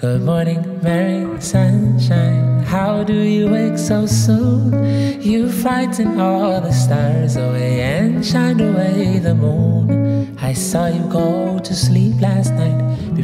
Good morning, Mary Sunshine. How do you wake so soon? You frighten all the stars away and shine away the moon. I saw you go to sleep last night.